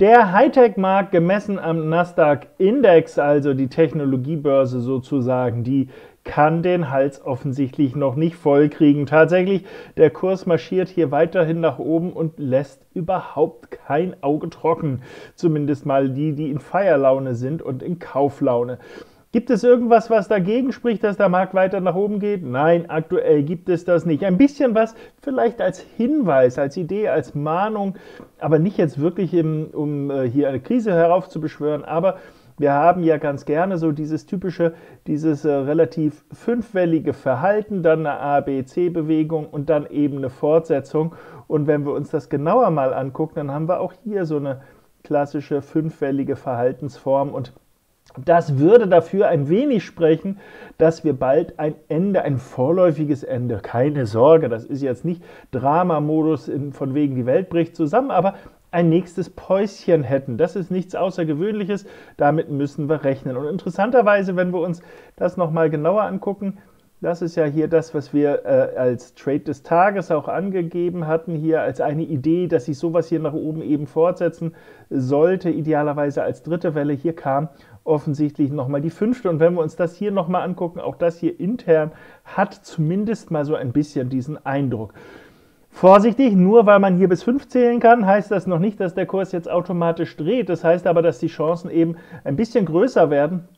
Der Hightech-Markt gemessen am Nasdaq-Index, also die Technologiebörse sozusagen, die kann den Hals offensichtlich noch nicht vollkriegen. Tatsächlich, der Kurs marschiert hier weiterhin nach oben und lässt überhaupt kein Auge trocken. Zumindest mal die, die in Feierlaune sind und in Kauflaune. Gibt es irgendwas, was dagegen spricht, dass der Markt weiter nach oben geht? Nein, aktuell gibt es das nicht. Ein bisschen was vielleicht als Hinweis, als Idee, als Mahnung, aber nicht jetzt wirklich, im, um äh, hier eine Krise heraufzubeschwören. Aber wir haben ja ganz gerne so dieses typische, dieses äh, relativ fünfwellige Verhalten, dann eine A, B, C-Bewegung und dann eben eine Fortsetzung. Und wenn wir uns das genauer mal angucken, dann haben wir auch hier so eine klassische fünfwellige Verhaltensform und das würde dafür ein wenig sprechen, dass wir bald ein Ende, ein vorläufiges Ende, keine Sorge, das ist jetzt nicht Dramamodus von wegen die Welt bricht zusammen, aber ein nächstes Päuschen hätten. Das ist nichts Außergewöhnliches, damit müssen wir rechnen. Und interessanterweise, wenn wir uns das nochmal genauer angucken, das ist ja hier das, was wir äh, als Trade des Tages auch angegeben hatten, hier als eine Idee, dass sich sowas hier nach oben eben fortsetzen sollte, idealerweise als dritte Welle. Hier kam offensichtlich nochmal die fünfte. Und wenn wir uns das hier nochmal angucken, auch das hier intern hat zumindest mal so ein bisschen diesen Eindruck. Vorsichtig, nur weil man hier bis 5 zählen kann, heißt das noch nicht, dass der Kurs jetzt automatisch dreht. Das heißt aber, dass die Chancen eben ein bisschen größer werden,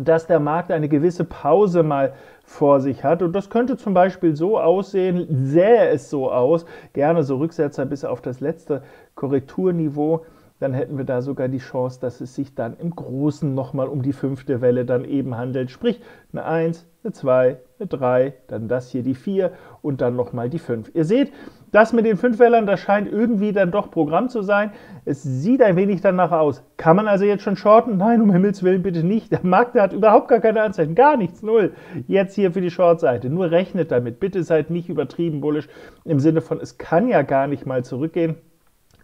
dass der Markt eine gewisse Pause mal vor sich hat. Und das könnte zum Beispiel so aussehen, sähe es so aus, gerne so Rücksetzer bis auf das letzte Korrekturniveau, dann hätten wir da sogar die Chance, dass es sich dann im Großen nochmal um die fünfte Welle dann eben handelt. Sprich, eine 1, eine 2, eine 3, dann das hier die 4 und dann nochmal die 5. Ihr seht, das mit den 5 Wellern, das scheint irgendwie dann doch Programm zu sein. Es sieht ein wenig danach aus. Kann man also jetzt schon shorten? Nein, um Himmels Willen bitte nicht. Der Markt der hat überhaupt gar keine Anzeichen, gar nichts, null. Jetzt hier für die Short-Seite. Nur rechnet damit. Bitte seid nicht übertrieben bullisch im Sinne von, es kann ja gar nicht mal zurückgehen.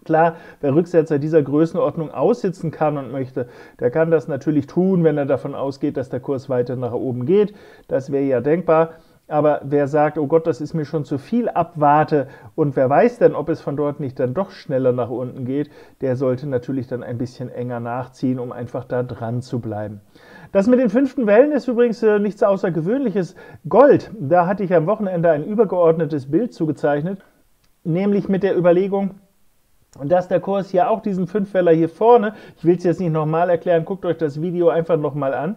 Klar, wer Rücksetzer dieser Größenordnung aussitzen kann und möchte, der kann das natürlich tun, wenn er davon ausgeht, dass der Kurs weiter nach oben geht. Das wäre ja denkbar. Aber wer sagt, oh Gott, das ist mir schon zu viel Abwarte und wer weiß denn, ob es von dort nicht dann doch schneller nach unten geht, der sollte natürlich dann ein bisschen enger nachziehen, um einfach da dran zu bleiben. Das mit den fünften Wellen ist übrigens äh, nichts Außergewöhnliches. Gold, da hatte ich am Wochenende ein übergeordnetes Bild zugezeichnet, nämlich mit der Überlegung, und dass der Kurs hier auch diesen Fünfweller hier vorne, ich will es jetzt nicht nochmal erklären, guckt euch das Video einfach nochmal an.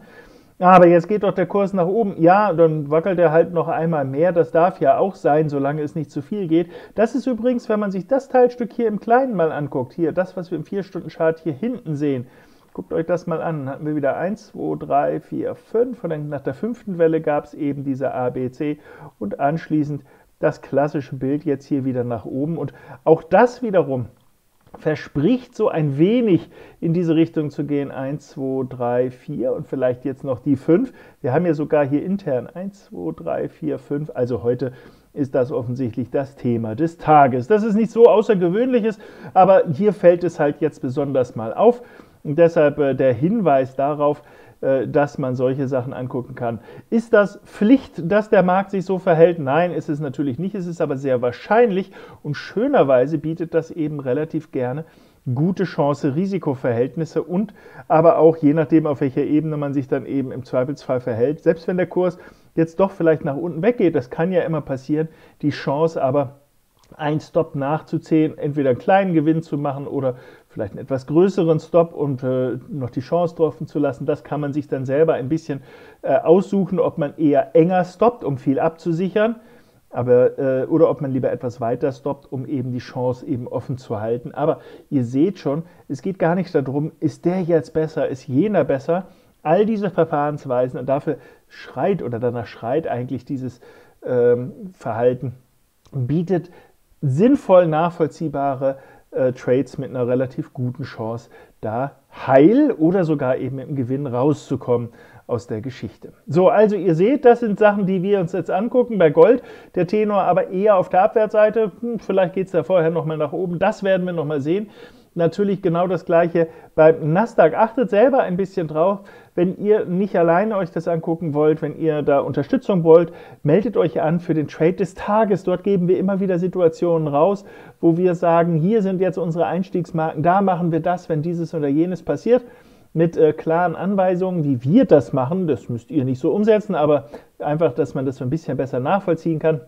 Aber jetzt geht doch der Kurs nach oben. Ja, dann wackelt er halt noch einmal mehr. Das darf ja auch sein, solange es nicht zu viel geht. Das ist übrigens, wenn man sich das Teilstück hier im Kleinen mal anguckt, hier, das, was wir im 4-Stunden-Chart hier hinten sehen, guckt euch das mal an. Dann hatten wir wieder 1, 2, 3, 4, 5 und dann nach der fünften Welle gab es eben diese ABC und anschließend das klassische Bild jetzt hier wieder nach oben. Und auch das wiederum verspricht so ein wenig in diese Richtung zu gehen. 1, 2, 3, 4 und vielleicht jetzt noch die 5. Wir haben ja sogar hier intern 1, 2, 3, 4, 5. Also heute ist das offensichtlich das Thema des Tages. Das ist nicht so außergewöhnliches, aber hier fällt es halt jetzt besonders mal auf. Und deshalb äh, der Hinweis darauf, dass man solche Sachen angucken kann. Ist das Pflicht, dass der Markt sich so verhält? Nein, ist es natürlich nicht. Es ist aber sehr wahrscheinlich und schönerweise bietet das eben relativ gerne gute Chance-Risiko-Verhältnisse und aber auch je nachdem, auf welcher Ebene man sich dann eben im Zweifelsfall verhält, selbst wenn der Kurs jetzt doch vielleicht nach unten weggeht, das kann ja immer passieren, die Chance aber ein Stop nachzuzählen, entweder einen kleinen Gewinn zu machen oder vielleicht einen etwas größeren Stop und äh, noch die Chance drauf zu lassen. Das kann man sich dann selber ein bisschen äh, aussuchen, ob man eher enger stoppt, um viel abzusichern, aber, äh, oder ob man lieber etwas weiter stoppt, um eben die Chance eben offen zu halten. Aber ihr seht schon, es geht gar nicht darum, ist der jetzt besser, ist jener besser. All diese Verfahrensweisen und dafür schreit oder danach schreit eigentlich dieses ähm, Verhalten, bietet sinnvoll nachvollziehbare äh, Trades mit einer relativ guten Chance, da heil oder sogar eben im Gewinn rauszukommen aus der Geschichte. So, also ihr seht, das sind Sachen, die wir uns jetzt angucken. Bei Gold der Tenor aber eher auf der Abwärtsseite. Hm, vielleicht geht es da vorher nochmal nach oben. Das werden wir nochmal sehen. Natürlich genau das gleiche beim Nasdaq. Achtet selber ein bisschen drauf, wenn ihr nicht alleine euch das angucken wollt, wenn ihr da Unterstützung wollt, meldet euch an für den Trade des Tages. Dort geben wir immer wieder Situationen raus, wo wir sagen, hier sind jetzt unsere Einstiegsmarken, da machen wir das, wenn dieses oder jenes passiert mit äh, klaren Anweisungen, wie wir das machen. Das müsst ihr nicht so umsetzen, aber einfach, dass man das so ein bisschen besser nachvollziehen kann.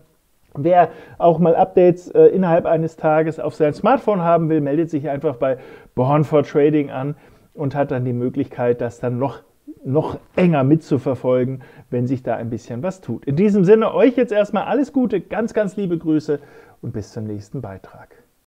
Wer auch mal Updates äh, innerhalb eines Tages auf sein Smartphone haben will, meldet sich einfach bei Born for Trading an und hat dann die Möglichkeit, das dann noch, noch enger mitzuverfolgen, wenn sich da ein bisschen was tut. In diesem Sinne, euch jetzt erstmal alles Gute, ganz, ganz liebe Grüße und bis zum nächsten Beitrag.